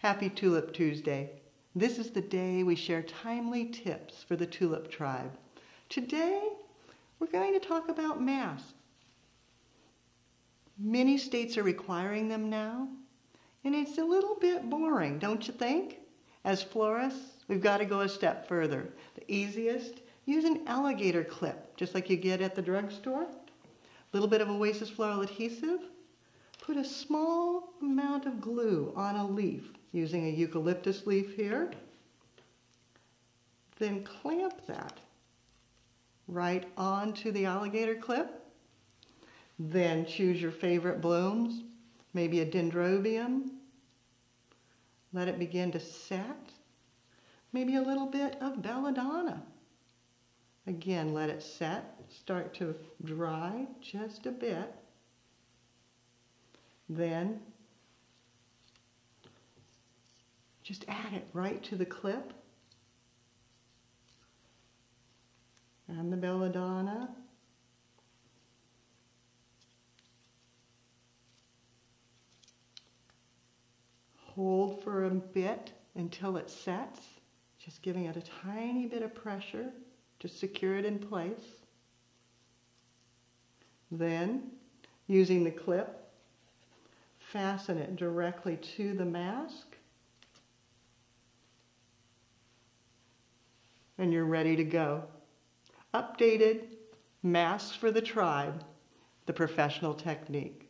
Happy Tulip Tuesday. This is the day we share timely tips for the tulip tribe. Today, we're going to talk about masks. Many states are requiring them now, and it's a little bit boring, don't you think? As florists, we've got to go a step further. The easiest, use an alligator clip, just like you get at the drugstore. A little bit of Oasis Floral Adhesive. Put a small amount of glue on a leaf, using a eucalyptus leaf here. Then clamp that right onto the alligator clip. Then choose your favorite blooms, maybe a dendrobium. Let it begin to set. Maybe a little bit of belladonna. Again, let it set, start to dry just a bit. Then just add it right to the clip. And the belladonna. Hold for a bit until it sets, just giving it a tiny bit of pressure to secure it in place. Then, using the clip, fasten it directly to the mask. And you're ready to go. Updated Masks for the Tribe, the professional technique.